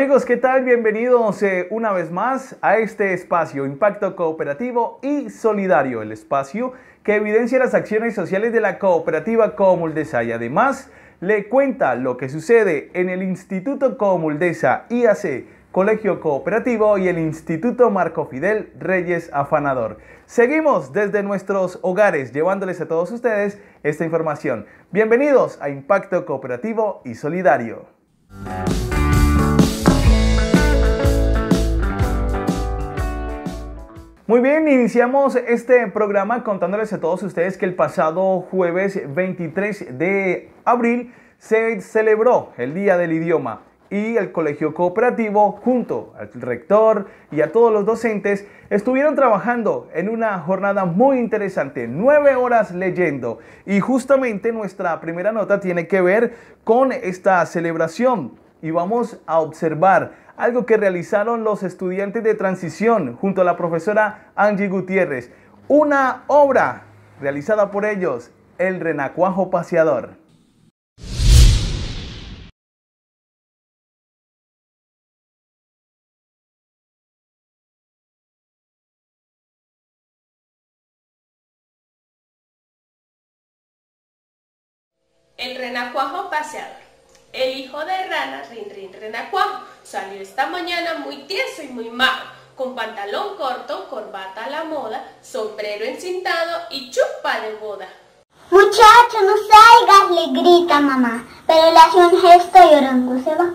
Amigos, ¿qué tal? Bienvenidos eh, una vez más a este espacio Impacto Cooperativo y Solidario, el espacio que evidencia las acciones sociales de la cooperativa Comuldesa y además le cuenta lo que sucede en el Instituto Comuldesa IAC, Colegio Cooperativo y el Instituto Marco Fidel Reyes Afanador. Seguimos desde nuestros hogares llevándoles a todos ustedes esta información. Bienvenidos a Impacto Cooperativo y Solidario. Muy bien, iniciamos este programa contándoles a todos ustedes que el pasado jueves 23 de abril se celebró el Día del Idioma y el Colegio Cooperativo junto al rector y a todos los docentes estuvieron trabajando en una jornada muy interesante, nueve horas leyendo. Y justamente nuestra primera nota tiene que ver con esta celebración y vamos a observar algo que realizaron los estudiantes de transición junto a la profesora Angie Gutiérrez. Una obra realizada por ellos, el Renacuajo Paseador. El Renacuajo Paseador. El hijo de rana, Rin Rin Renacuajo, salió esta mañana muy tieso y muy mago, con pantalón corto, corbata a la moda, sombrero encintado y chupa de boda. Muchacho, no salgas, le grita mamá, pero le hace un gesto y Orango se va.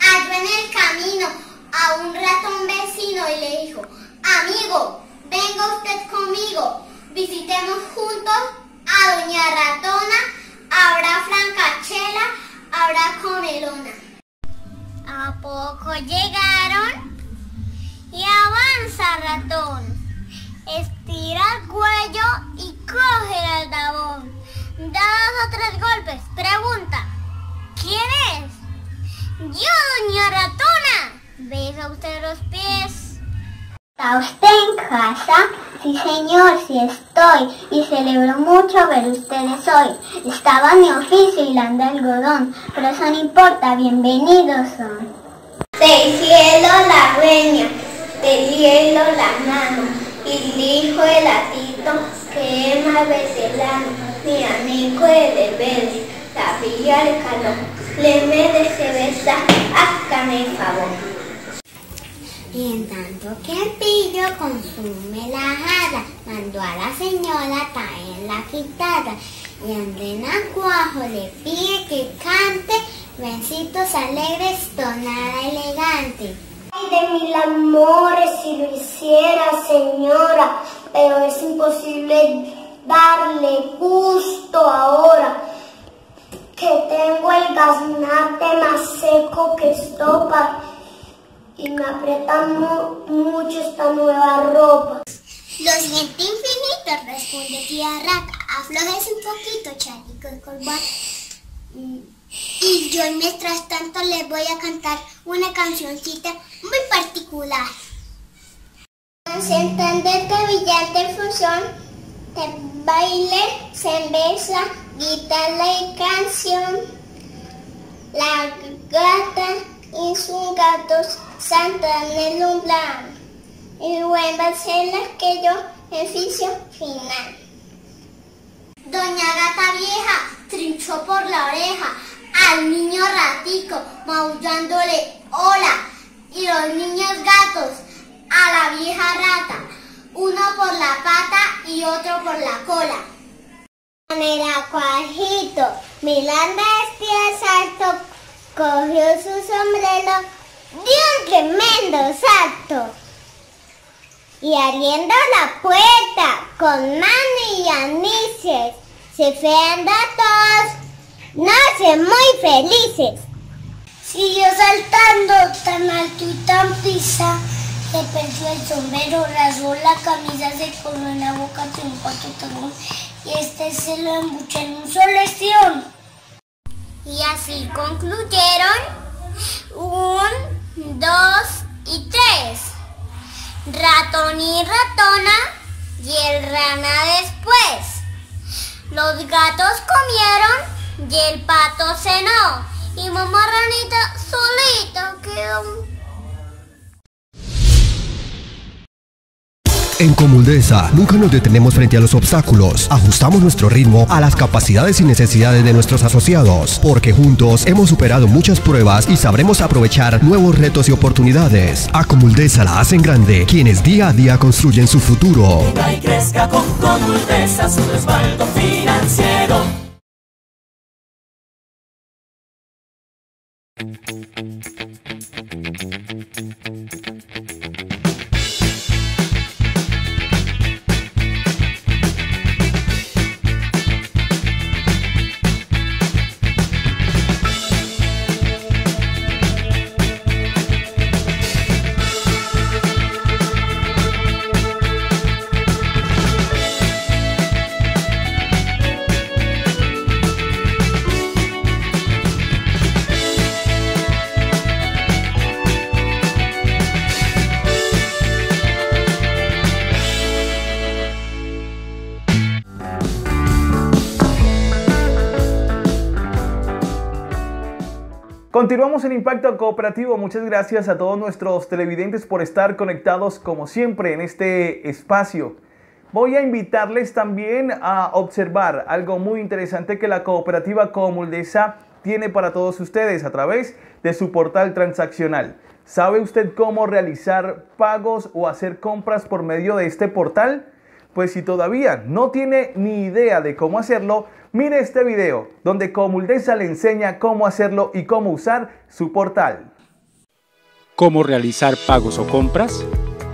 Halló en el camino a un ratón vecino y le dijo, amigo, venga usted conmigo, visitemos juntos a doña ratona, habrá francachela, habrá comelona. A poco llegaron y avanza ratón. Estira el cuello y coge el aldabón. Da dos o tres golpes. Pregunta, ¿quién es? Yo, doña ratona. ¿Besa usted los pies? ¿Está usted en casa? Sí, señor, sí estoy. Y celebro mucho ver ustedes hoy. Estaba en mi oficio hilando algodón, pero eso no importa, bienvenidos son. Del cielo la dueña, del hielo la mano, y dijo el latito que es más veterano, mi amigo el de la villa el calor, le me de cerveza, hágame el favor. Y en tanto que el pillo consume la jada, mandó a la señora traer la quitada. Y Andrés Cuajo le pide que cante vencitos alegres, tonada elegante. Ay de mil amores si lo hiciera, señora, pero es imposible darle gusto ahora que tengo el gaznate más seco que estopa y me aprieta mu- mucho esta nueva ropa. Lo siento infinito, responde tía Rata. Aflojes un poquito, chalico de corbata. Mm, Y yo mientras tanto les voy a cantar una cancioncita muy particular. Se entiende que brillante función de baile, cerveza, guitarra y canción. La gata y sus gatos saltan en el. Y buen va a ser aquello final. Doña Gata Vieja trinchó por la oreja al niño ratico, maullándole hola. Y los niños gatos a la vieja rata, uno por la pata y otro por la cola. Era cuajito, este salto, cogió su sombrero, dio un tremendo salto. Y abriendo la puerta con mano y anises, se fueron todos, no sé, muy felices. Siguió saltando tan alto y tan pisa, se perdió el sombrero, rasgó la camisa, se coló en la boca, tiene un cuarto tagón, y este se lo embuchó en un solo estión. Y así concluyeron un, dos y tres. Ratón y ratona y el rana después. Los gatos comieron y el pato cenó y mamá ranita solita quedó. En Comuldesa nunca nos detenemos frente a los obstáculos. Ajustamos nuestro ritmo a las capacidades y necesidades de nuestros asociados, porque juntos hemos superado muchas pruebas y sabremos aprovechar nuevos retos y oportunidades. A Comuldesa la hacen grande quienes día a día construyen su futuro. y crezca con su respaldo financiero. Continuamos en Impacto Cooperativo. Muchas gracias a todos nuestros televidentes por estar conectados como siempre en este espacio. Voy a invitarles también a observar algo muy interesante que la cooperativa Comuldesa tiene para todos ustedes a través de su portal transaccional. ¿Sabe usted cómo realizar pagos o hacer compras por medio de este portal? Pues si todavía no tiene ni idea de cómo hacerlo, Mire este video donde Comuldesa le enseña cómo hacerlo y cómo usar su portal. ¿Cómo realizar pagos o compras?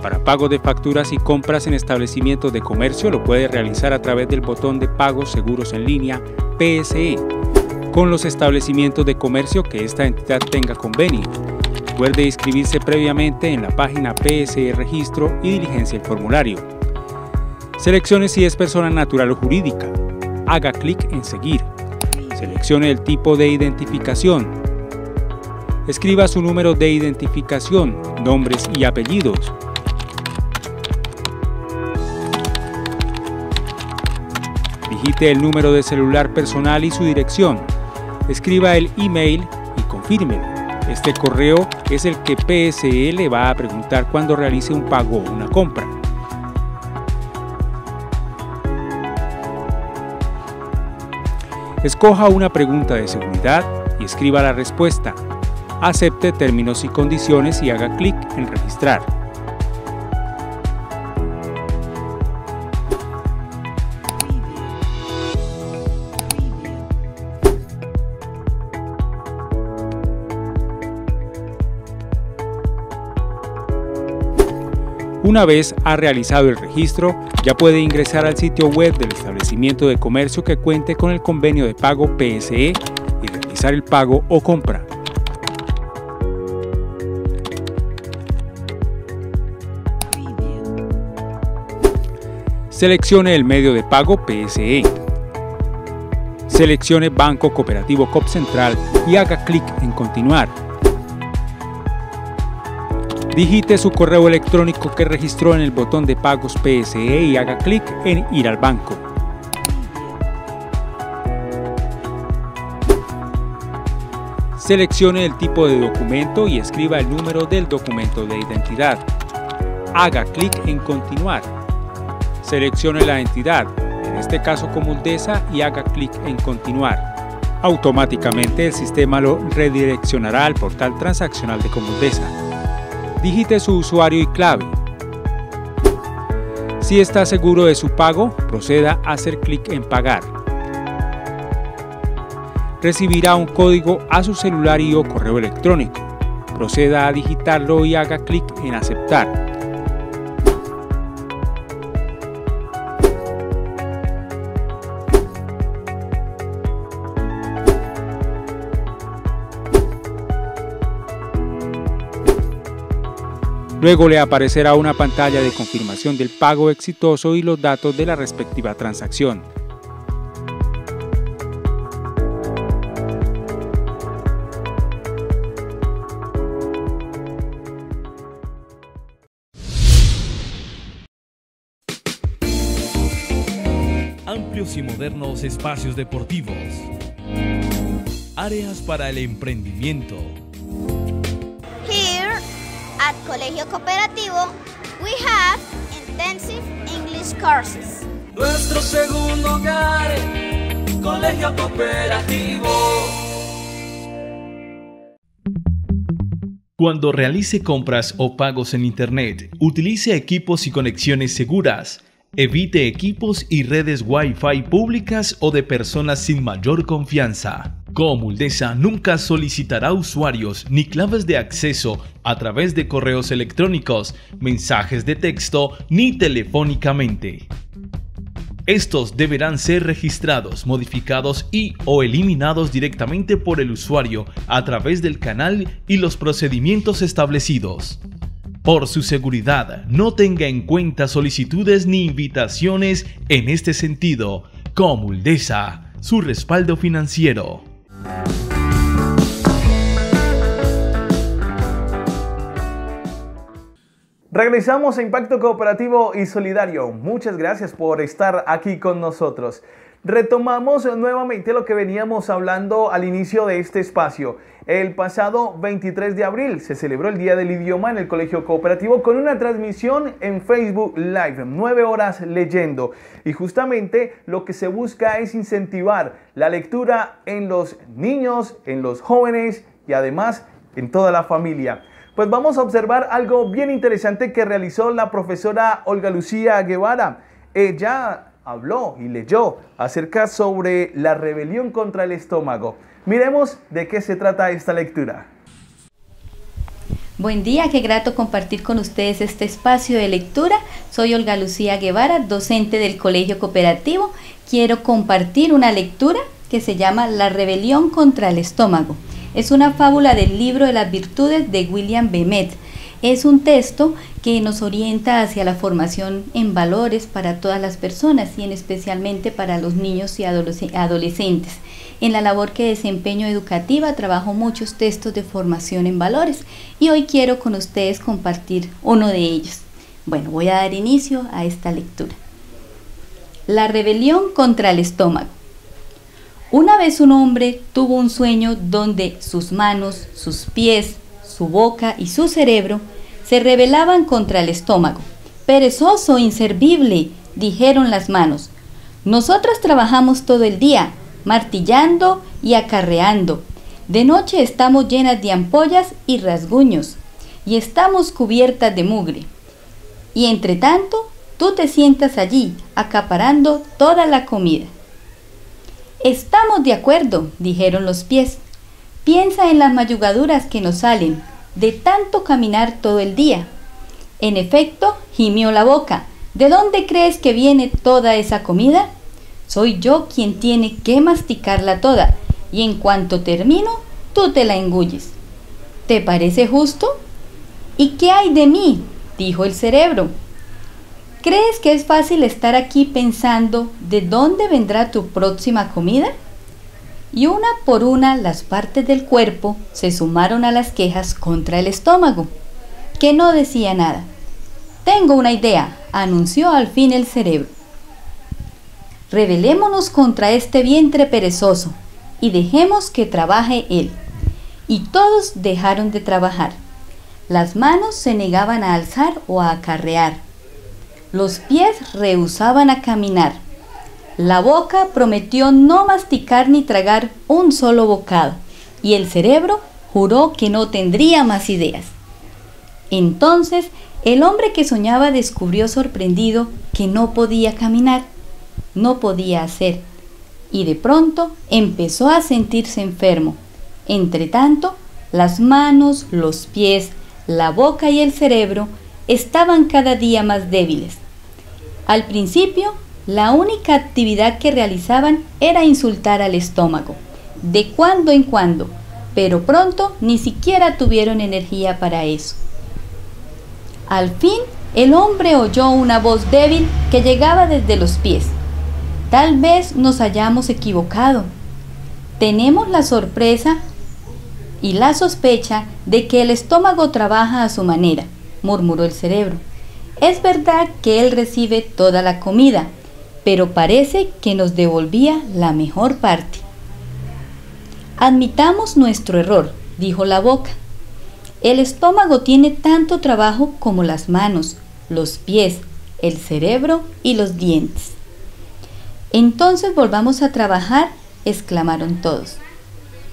Para pago de facturas y compras en establecimientos de comercio lo puede realizar a través del botón de pagos seguros en línea PSE con los establecimientos de comercio que esta entidad tenga convenio. Recuerde inscribirse previamente en la página PSE Registro y diligencia el formulario. Seleccione si es persona natural o jurídica haga clic en Seguir. Seleccione el tipo de identificación. Escriba su número de identificación, nombres y apellidos. Digite el número de celular personal y su dirección. Escriba el email y confírmelo. Este correo es el que PSE le va a preguntar cuando realice un pago o una compra. Escoja una pregunta de seguridad y escriba la respuesta. Acepte términos y condiciones y haga clic en registrar. Una vez ha realizado el registro, ya puede ingresar al sitio web del establecimiento de comercio que cuente con el convenio de pago PSE y realizar el pago o compra. Seleccione el medio de pago PSE. Seleccione Banco Cooperativo COP Central y haga clic en Continuar. Digite su correo electrónico que registró en el botón de pagos PSE y haga clic en Ir al banco. Seleccione el tipo de documento y escriba el número del documento de identidad. Haga clic en Continuar. Seleccione la entidad, en este caso Comuldesa, y haga clic en Continuar. Automáticamente el sistema lo redireccionará al portal transaccional de Comuldesa digite su usuario y clave. Si está seguro de su pago, proceda a hacer clic en Pagar. Recibirá un código a su celular y o correo electrónico. Proceda a digitarlo y haga clic en Aceptar. Luego le aparecerá una pantalla de confirmación del pago exitoso y los datos de la respectiva transacción. Amplios y modernos espacios deportivos áreas para el emprendimiento. Colegio Cooperativo, we have intensive English courses. Nuestro segundo hogar, Colegio Cooperativo. Cuando realice compras o pagos en Internet, utilice equipos y conexiones seguras. Evite equipos y redes Wi-Fi públicas o de personas sin mayor confianza. Comuldesa nunca solicitará usuarios ni claves de acceso a través de correos electrónicos, mensajes de texto ni telefónicamente. Estos deberán ser registrados, modificados y o eliminados directamente por el usuario a través del canal y los procedimientos establecidos. Por su seguridad, no tenga en cuenta solicitudes ni invitaciones en este sentido. Comuldesa, su respaldo financiero. Regresamos a Impacto Cooperativo y Solidario. Muchas gracias por estar aquí con nosotros. Retomamos nuevamente lo que veníamos hablando al inicio de este espacio. El pasado 23 de abril se celebró el Día del Idioma en el Colegio Cooperativo con una transmisión en Facebook Live, nueve horas leyendo. Y justamente lo que se busca es incentivar la lectura en los niños, en los jóvenes y además en toda la familia. Pues vamos a observar algo bien interesante que realizó la profesora Olga Lucía Guevara. Ella habló y leyó acerca sobre la rebelión contra el estómago. Miremos de qué se trata esta lectura. Buen día, qué grato compartir con ustedes este espacio de lectura. Soy Olga Lucía Guevara, docente del Colegio Cooperativo. Quiero compartir una lectura que se llama La rebelión contra el estómago. Es una fábula del libro de las virtudes de William Bemet. Es un texto que nos orienta hacia la formación en valores para todas las personas y en especialmente para los niños y adolescentes. En la labor que desempeño educativa trabajo muchos textos de formación en valores y hoy quiero con ustedes compartir uno de ellos. Bueno, voy a dar inicio a esta lectura. La rebelión contra el estómago. Una vez un hombre tuvo un sueño donde sus manos, sus pies, su boca y su cerebro se rebelaban contra el estómago. Perezoso, inservible, dijeron las manos. Nosotras trabajamos todo el día, martillando y acarreando. De noche estamos llenas de ampollas y rasguños, y estamos cubiertas de mugre. Y entre tanto, tú te sientas allí, acaparando toda la comida. Estamos de acuerdo, dijeron los pies. Piensa en las mayugaduras que nos salen de tanto caminar todo el día. En efecto, gimió la boca. ¿De dónde crees que viene toda esa comida? Soy yo quien tiene que masticarla toda, y en cuanto termino, tú te la engulles. ¿Te parece justo? ¿Y qué hay de mí? dijo el cerebro. ¿Crees que es fácil estar aquí pensando de dónde vendrá tu próxima comida? Y una por una las partes del cuerpo se sumaron a las quejas contra el estómago, que no decía nada. Tengo una idea, anunció al fin el cerebro. Rebelémonos contra este vientre perezoso y dejemos que trabaje él. Y todos dejaron de trabajar. Las manos se negaban a alzar o a acarrear los pies rehusaban a caminar. La boca prometió no masticar ni tragar un solo bocado, y el cerebro juró que no tendría más ideas. Entonces el hombre que soñaba descubrió sorprendido que no podía caminar, no podía hacer, y de pronto empezó a sentirse enfermo. Entretanto, las manos, los pies, la boca y el cerebro estaban cada día más débiles. Al principio, la única actividad que realizaban era insultar al estómago, de cuando en cuando, pero pronto ni siquiera tuvieron energía para eso. Al fin, el hombre oyó una voz débil que llegaba desde los pies. Tal vez nos hayamos equivocado. Tenemos la sorpresa y la sospecha de que el estómago trabaja a su manera, murmuró el cerebro. Es verdad que Él recibe toda la comida, pero parece que nos devolvía la mejor parte. Admitamos nuestro error, dijo la boca. El estómago tiene tanto trabajo como las manos, los pies, el cerebro y los dientes. Entonces volvamos a trabajar, exclamaron todos.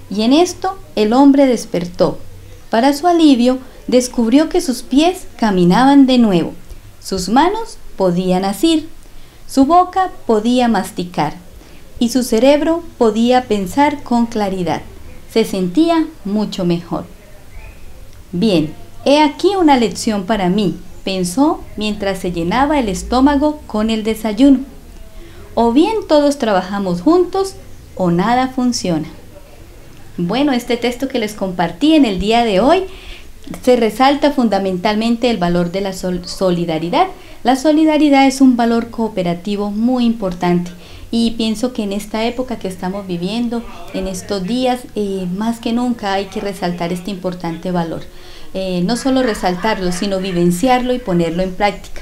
Y en esto el hombre despertó. Para su alivio, descubrió que sus pies caminaban de nuevo, sus manos podían asir, su boca podía masticar y su cerebro podía pensar con claridad. Se sentía mucho mejor. Bien, he aquí una lección para mí, pensó mientras se llenaba el estómago con el desayuno. O bien todos trabajamos juntos o nada funciona. Bueno, este texto que les compartí en el día de hoy se resalta fundamentalmente el valor de la solidaridad. La solidaridad es un valor cooperativo muy importante y pienso que en esta época que estamos viviendo, en estos días, eh, más que nunca hay que resaltar este importante valor. Eh, no solo resaltarlo, sino vivenciarlo y ponerlo en práctica.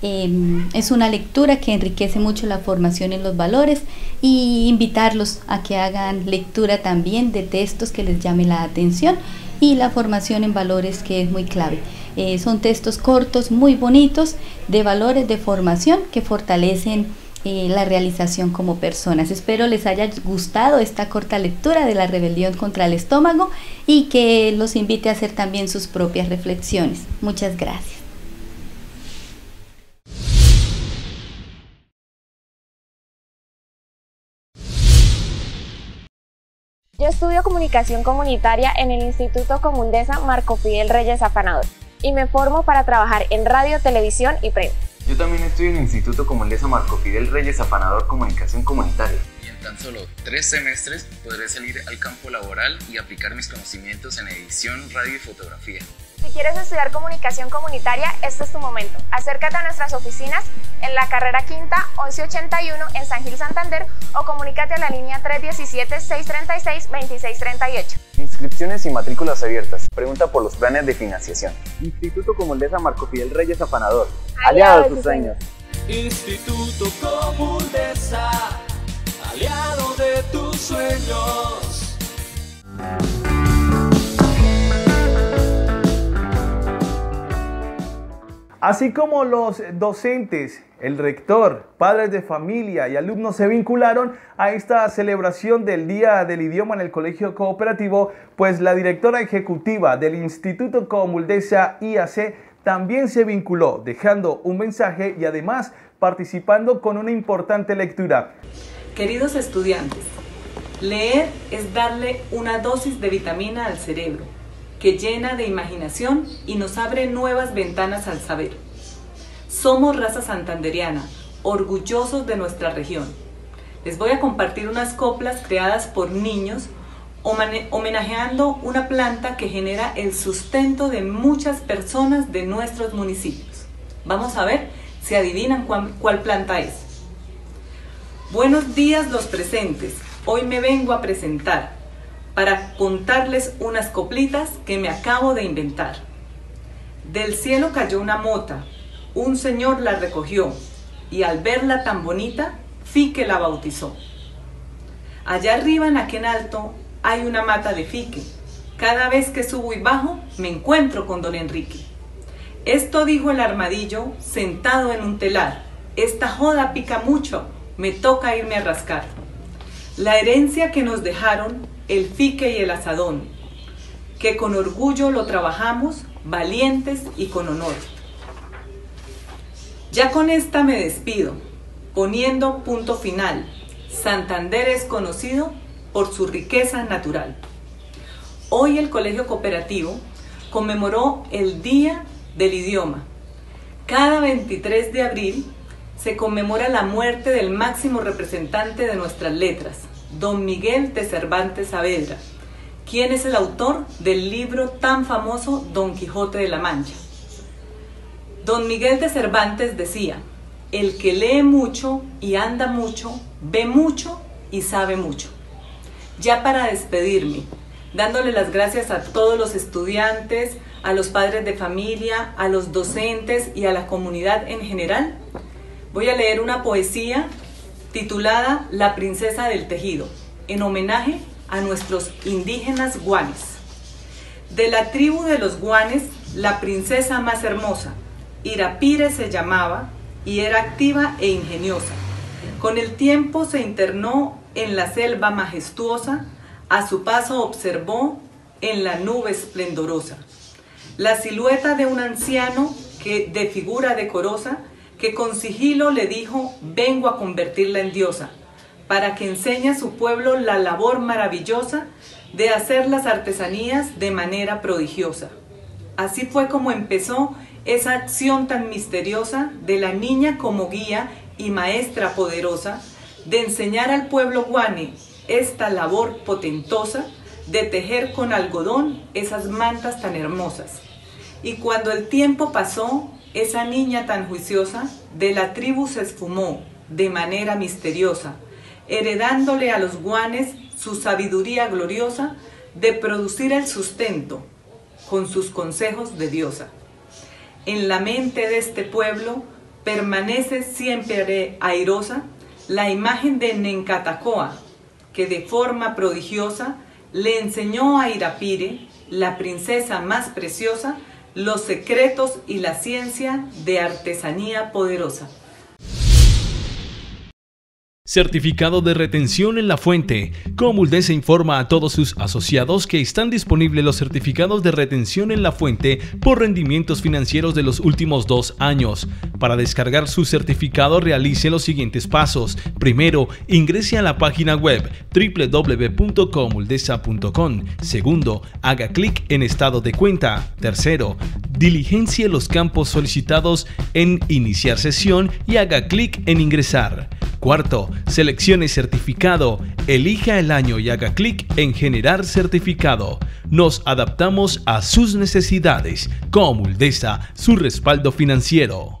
Em, es una lectura que enriquece mucho la formación en los valores y invitarlos a que hagan lectura también de textos que les llame la atención y la formación en valores que es muy clave. Eh, son textos cortos, muy bonitos, de valores de formación que fortalecen eh, la realización como personas. Espero les haya gustado esta corta lectura de la rebelión contra el estómago y que los invite a hacer también sus propias reflexiones. Muchas gracias. Estudio comunicación comunitaria en el Instituto Comundesa Marco Fidel Reyes Afanador y me formo para trabajar en radio, televisión y prensa. Yo también estudio en el Instituto Comundesa Marco Fidel Reyes Afanador Comunicación Comunitaria. Y en tan solo tres semestres podré salir al campo laboral y aplicar mis conocimientos en edición, radio y fotografía. Si quieres estudiar comunicación comunitaria, este es tu momento. Acércate a nuestras oficinas en la carrera quinta 1181 en San Gil Santander o comunícate a la línea 317-636-2638. Inscripciones y matrículas abiertas. Pregunta por los planes de financiación. Instituto Comundesa Marco Fidel Reyes Afanador. Aliado de tus sueños. Instituto Comundesa, aliado de tus sueños. Así como los docentes, el rector, padres de familia y alumnos se vincularon a esta celebración del Día del Idioma en el Colegio Cooperativo, pues la directora ejecutiva del Instituto Comuldesa IAC también se vinculó, dejando un mensaje y además participando con una importante lectura. Queridos estudiantes, leer es darle una dosis de vitamina al cerebro que llena de imaginación y nos abre nuevas ventanas al saber. Somos raza santanderiana, orgullosos de nuestra región. Les voy a compartir unas coplas creadas por niños homenajeando una planta que genera el sustento de muchas personas de nuestros municipios. Vamos a ver si adivinan cuál, cuál planta es. Buenos días los presentes. Hoy me vengo a presentar para contarles unas coplitas que me acabo de inventar. Del cielo cayó una mota, un señor la recogió y al verla tan bonita, Fique la bautizó. Allá arriba en aquel alto hay una mata de Fique. Cada vez que subo y bajo me encuentro con don Enrique. Esto dijo el armadillo sentado en un telar. Esta joda pica mucho, me toca irme a rascar. La herencia que nos dejaron el fique y el asadón, que con orgullo lo trabajamos, valientes y con honor. Ya con esta me despido, poniendo punto final. Santander es conocido por su riqueza natural. Hoy el Colegio Cooperativo conmemoró el Día del Idioma. Cada 23 de abril se conmemora la muerte del máximo representante de nuestras letras, don Miguel de Cervantes Saavedra, quien es el autor del libro tan famoso Don Quijote de la Mancha. Don Miguel de Cervantes decía, el que lee mucho y anda mucho, ve mucho y sabe mucho. Ya para despedirme, dándole las gracias a todos los estudiantes, a los padres de familia, a los docentes y a la comunidad en general, voy a leer una poesía titulada La princesa del tejido, en homenaje a nuestros indígenas guanes. De la tribu de los guanes, la princesa más hermosa, Irapire se llamaba y era activa e ingeniosa. Con el tiempo se internó en la selva majestuosa, a su paso observó en la nube esplendorosa la silueta de un anciano que de figura decorosa que con sigilo le dijo, vengo a convertirla en diosa, para que enseñe a su pueblo la labor maravillosa de hacer las artesanías de manera prodigiosa. Así fue como empezó esa acción tan misteriosa de la niña como guía y maestra poderosa de enseñar al pueblo guane esta labor potentosa de tejer con algodón esas mantas tan hermosas. Y cuando el tiempo pasó, esa niña tan juiciosa de la tribu se esfumó de manera misteriosa, heredándole a los guanes su sabiduría gloriosa de producir el sustento con sus consejos de diosa. En la mente de este pueblo permanece siempre airosa la imagen de Nencatacoa, que de forma prodigiosa le enseñó a Irapire, la princesa más preciosa, los secretos y la ciencia de artesanía poderosa. Certificado de retención en la fuente. Comuldesa informa a todos sus asociados que están disponibles los certificados de retención en la fuente por rendimientos financieros de los últimos dos años. Para descargar su certificado realice los siguientes pasos. Primero, ingrese a la página web www.comuldesa.com. Segundo, haga clic en estado de cuenta. Tercero, diligencie los campos solicitados en iniciar sesión y haga clic en ingresar. Cuarto, seleccione certificado, elija el año y haga clic en generar certificado. Nos adaptamos a sus necesidades. Comuldesa, su respaldo financiero.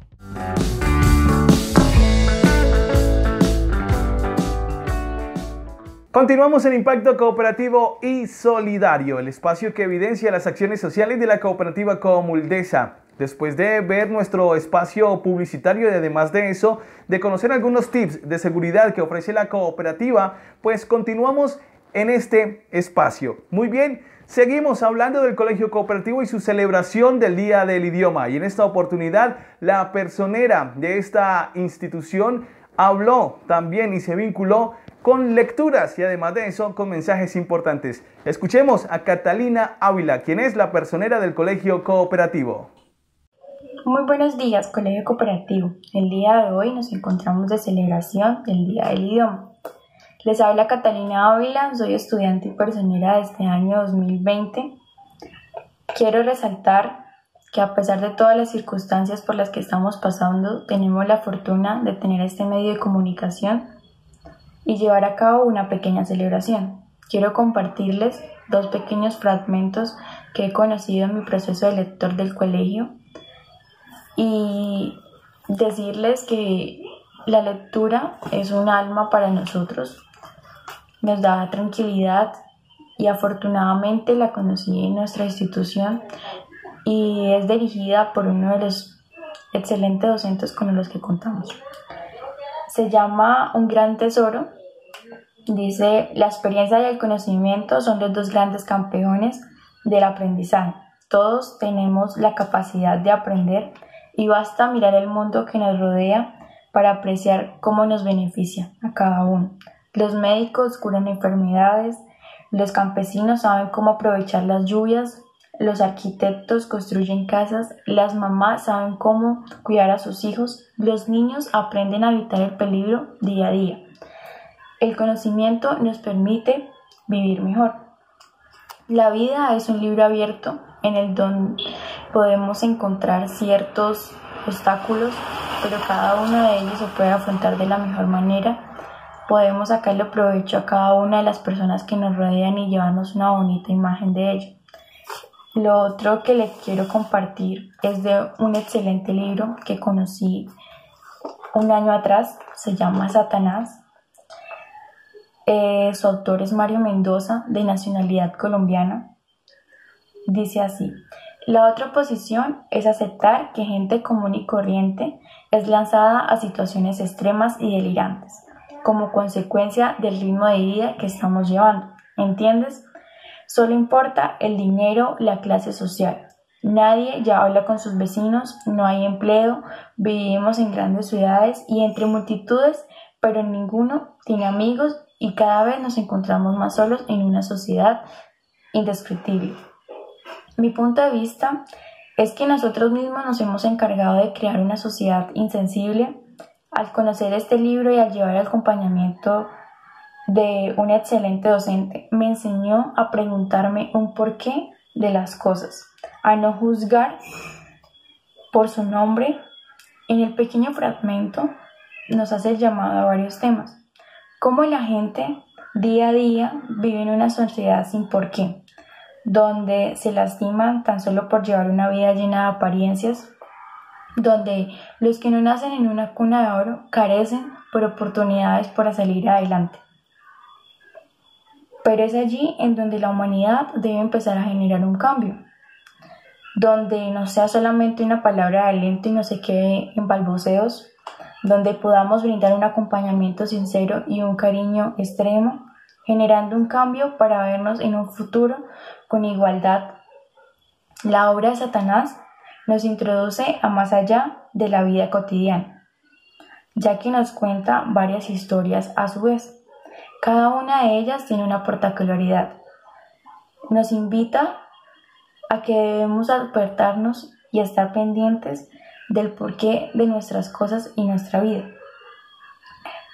Continuamos en Impacto Cooperativo y Solidario, el espacio que evidencia las acciones sociales de la cooperativa Comuldesa. Después de ver nuestro espacio publicitario y además de eso, de conocer algunos tips de seguridad que ofrece la cooperativa, pues continuamos en este espacio. Muy bien, seguimos hablando del Colegio Cooperativo y su celebración del Día del Idioma. Y en esta oportunidad, la personera de esta institución habló también y se vinculó con lecturas y además de eso con mensajes importantes. Escuchemos a Catalina Ávila, quien es la personera del Colegio Cooperativo. Muy buenos días, Colegio Cooperativo. El día de hoy nos encontramos de celebración del Día del Idioma. Les habla Catalina Ávila, soy estudiante y personera de este año 2020. Quiero resaltar que a pesar de todas las circunstancias por las que estamos pasando, tenemos la fortuna de tener este medio de comunicación y llevar a cabo una pequeña celebración. Quiero compartirles dos pequeños fragmentos que he conocido en mi proceso de lector del colegio y decirles que la lectura es un alma para nosotros, nos da tranquilidad y afortunadamente la conocí en nuestra institución y es dirigida por uno de los excelentes docentes con los que contamos. Se llama Un gran tesoro. Dice, la experiencia y el conocimiento son los dos grandes campeones del aprendizaje. Todos tenemos la capacidad de aprender y basta mirar el mundo que nos rodea para apreciar cómo nos beneficia a cada uno. Los médicos curan enfermedades, los campesinos saben cómo aprovechar las lluvias, los arquitectos construyen casas, las mamás saben cómo cuidar a sus hijos, los niños aprenden a evitar el peligro día a día. El conocimiento nos permite vivir mejor. La vida es un libro abierto en el donde podemos encontrar ciertos obstáculos, pero cada uno de ellos se puede afrontar de la mejor manera. Podemos sacarle provecho a cada una de las personas que nos rodean y llevarnos una bonita imagen de ello. Lo otro que les quiero compartir es de un excelente libro que conocí un año atrás, se llama Satanás. Eh, su autor es Mario Mendoza, de nacionalidad colombiana. Dice así, la otra posición es aceptar que gente común y corriente es lanzada a situaciones extremas y delirantes. como consecuencia del ritmo de vida que estamos llevando. ¿Entiendes? Solo importa el dinero, la clase social. Nadie ya habla con sus vecinos, no hay empleo, vivimos en grandes ciudades y entre multitudes, pero ninguno tiene amigos y cada vez nos encontramos más solos en una sociedad indescriptible. Mi punto de vista es que nosotros mismos nos hemos encargado de crear una sociedad insensible. Al conocer este libro y al llevar el acompañamiento de un excelente docente, me enseñó a preguntarme un porqué de las cosas, a no juzgar por su nombre. En el pequeño fragmento nos hace el llamado a varios temas. Cómo la gente día a día vive en una sociedad sin porqué, donde se lastiman tan solo por llevar una vida llena de apariencias, donde los que no nacen en una cuna de oro carecen por oportunidades para salir adelante. Pero es allí en donde la humanidad debe empezar a generar un cambio, donde no sea solamente una palabra de aliento y no se quede en balbuceos, donde podamos brindar un acompañamiento sincero y un cariño extremo, generando un cambio para vernos en un futuro con igualdad. La obra de Satanás nos introduce a más allá de la vida cotidiana, ya que nos cuenta varias historias a su vez. Cada una de ellas tiene una particularidad. Nos invita a que debemos despertarnos y estar pendientes del porqué de nuestras cosas y nuestra vida.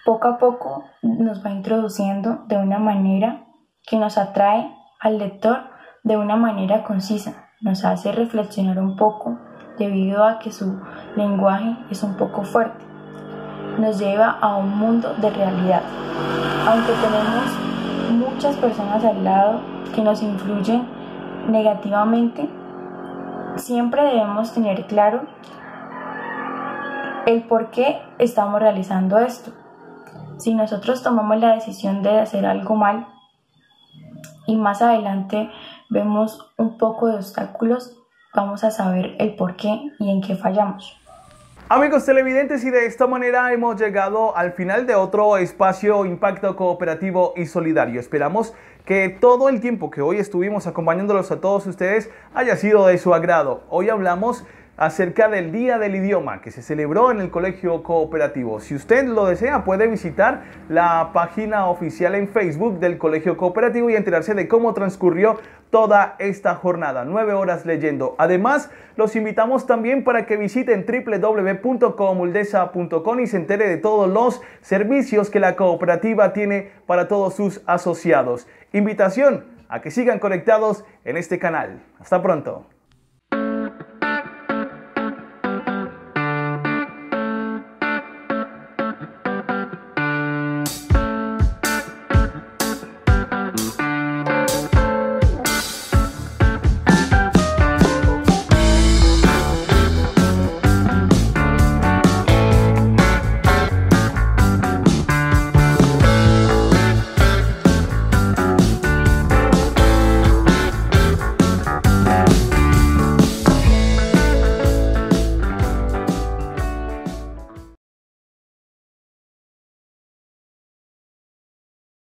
Poco a poco nos va introduciendo de una manera que nos atrae al lector de una manera concisa, nos hace reflexionar un poco debido a que su lenguaje es un poco fuerte, nos lleva a un mundo de realidad. Aunque tenemos muchas personas al lado que nos influyen negativamente, siempre debemos tener claro el por qué estamos realizando esto. Si nosotros tomamos la decisión de hacer algo mal y más adelante vemos un poco de obstáculos, vamos a saber el por qué y en qué fallamos. Amigos televidentes y de esta manera hemos llegado al final de otro espacio Impacto Cooperativo y Solidario. Esperamos que todo el tiempo que hoy estuvimos acompañándolos a todos ustedes haya sido de su agrado. Hoy hablamos acerca del Día del Idioma que se celebró en el Colegio Cooperativo. Si usted lo desea, puede visitar la página oficial en Facebook del Colegio Cooperativo y enterarse de cómo transcurrió toda esta jornada, nueve horas leyendo. Además, los invitamos también para que visiten www.comuldesa.com y se entere de todos los servicios que la cooperativa tiene para todos sus asociados. Invitación a que sigan conectados en este canal. Hasta pronto.